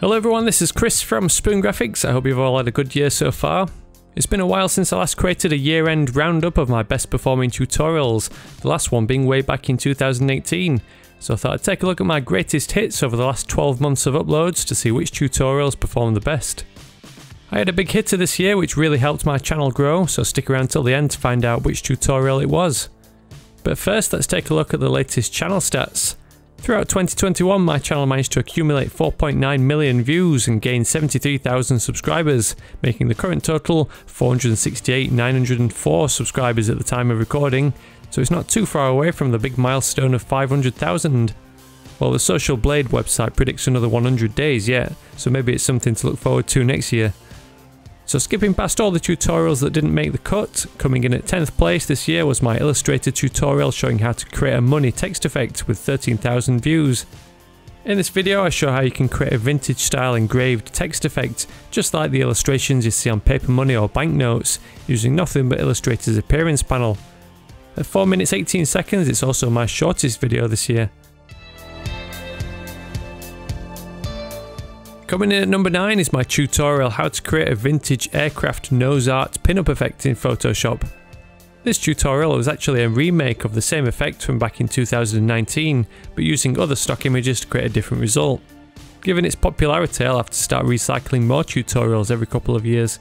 Hello everyone, this is Chris from Spoon Graphics. I hope you've all had a good year so far. It's been a while since I last created a year-end roundup of my best performing tutorials, the last one being way back in 2018. So I thought I'd take a look at my greatest hits over the last 12 months of uploads to see which tutorials performed the best. I had a big hitter this year which really helped my channel grow, so stick around till the end to find out which tutorial it was. But first let's take a look at the latest channel stats. Throughout 2021 my channel managed to accumulate 4.9 million views and gain 73,000 subscribers, making the current total 468,904 subscribers at the time of recording, so it's not too far away from the big milestone of 500,000. Well, the Social Blade website predicts another 100 days yet, so maybe it's something to look forward to next year. So skipping past all the tutorials that didn't make the cut, coming in at 10th place this year was my Illustrator tutorial showing how to create a money text effect with 13,000 views. In this video I show how you can create a vintage style engraved text effect, just like the illustrations you see on paper money or banknotes, using nothing but Illustrator's appearance panel. At 4 minutes 18 seconds it's also my shortest video this year. Coming in at number 9 is my tutorial how to create a vintage aircraft nose art pinup effect in Photoshop. This tutorial was actually a remake of the same effect from back in 2019, but using other stock images to create a different result. Given its popularity I'll have to start recycling more tutorials every couple of years.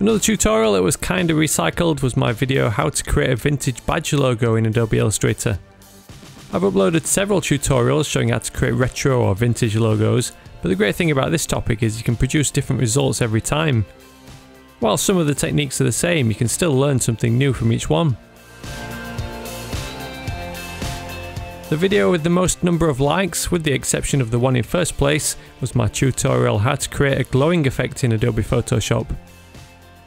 Another tutorial that was kinda recycled was my video how to create a vintage badge logo in Adobe Illustrator. I've uploaded several tutorials showing how to create retro or vintage logos, but the great thing about this topic is you can produce different results every time. While some of the techniques are the same, you can still learn something new from each one. The video with the most number of likes, with the exception of the one in first place, was my tutorial how to create a glowing effect in Adobe Photoshop.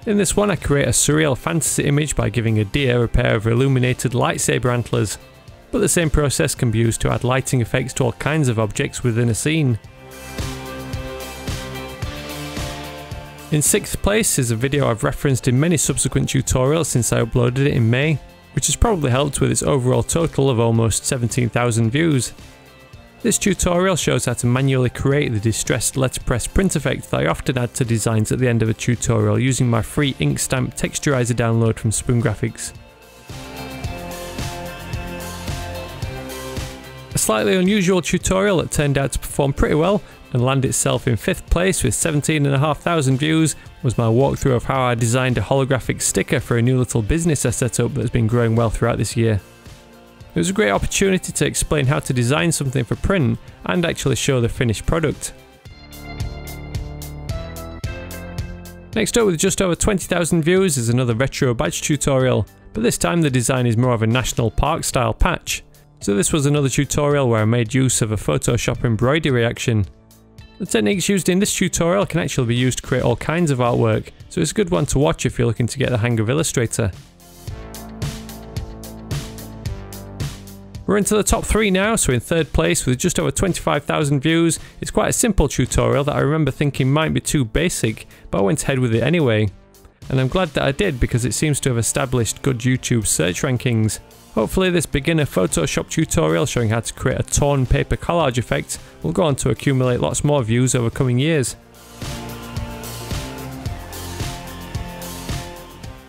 In this one I create a surreal fantasy image by giving a deer a pair of illuminated lightsaber antlers but the same process can be used to add lighting effects to all kinds of objects within a scene. In sixth place is a video I've referenced in many subsequent tutorials since I uploaded it in May, which has probably helped with its overall total of almost 17,000 views. This tutorial shows how to manually create the distressed letterpress print effect that I often add to designs at the end of a tutorial using my free ink stamp texturizer download from Spoon Graphics. Slightly unusual tutorial that turned out to perform pretty well and land itself in 5th place with 17,500 views was my walkthrough of how I designed a holographic sticker for a new little business I set up that's been growing well throughout this year. It was a great opportunity to explain how to design something for print and actually show the finished product. Next up with just over 20,000 views is another retro badge tutorial, but this time the design is more of a national park style patch. So this was another tutorial where I made use of a Photoshop embroidery action. The techniques used in this tutorial can actually be used to create all kinds of artwork, so it's a good one to watch if you're looking to get the hang of Illustrator. We're into the top 3 now, so in third place with just over 25,000 views, it's quite a simple tutorial that I remember thinking might be too basic, but I went ahead with it anyway. And I'm glad that I did because it seems to have established good YouTube search rankings. Hopefully this beginner Photoshop tutorial showing how to create a torn paper collage effect will go on to accumulate lots more views over coming years.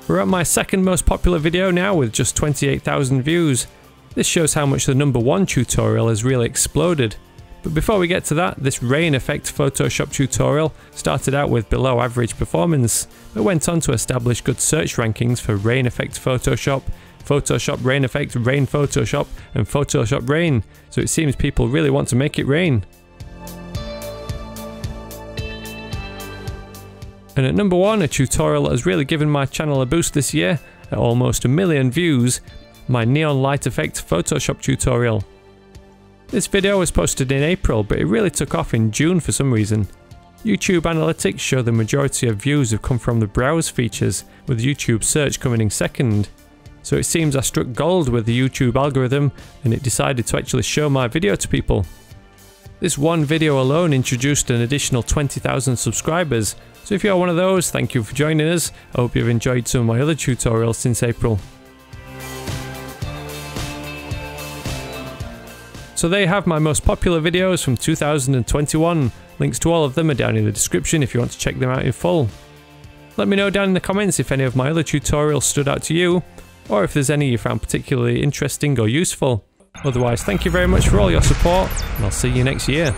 We're at my second most popular video now with just 28,000 views. This shows how much the number one tutorial has really exploded. But before we get to that, this rain effect Photoshop tutorial started out with below average performance, but went on to establish good search rankings for rain effect Photoshop Photoshop Rain Effect, Rain Photoshop, and Photoshop Rain, so it seems people really want to make it rain. And at number one, a tutorial that has really given my channel a boost this year, at almost a million views, my Neon Light Effect Photoshop tutorial. This video was posted in April, but it really took off in June for some reason. YouTube analytics show the majority of views have come from the browse features, with YouTube search coming in second. So it seems I struck gold with the YouTube algorithm and it decided to actually show my video to people. This one video alone introduced an additional 20,000 subscribers, so if you're one of those, thank you for joining us. I hope you've enjoyed some of my other tutorials since April. So there you have my most popular videos from 2021. Links to all of them are down in the description if you want to check them out in full. Let me know down in the comments if any of my other tutorials stood out to you, or if there's any you found particularly interesting or useful. Otherwise, thank you very much for all your support, and I'll see you next year.